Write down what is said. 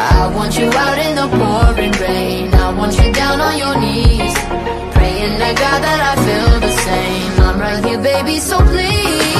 I want you out in the pouring rain. I want you down on your knees Praying to God that I feel the same. I'm right here baby so please.